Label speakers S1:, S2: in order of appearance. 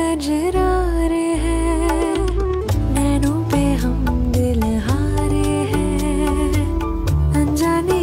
S1: कजरार है नैनों पे हम दिल हारे हैं। अनजाने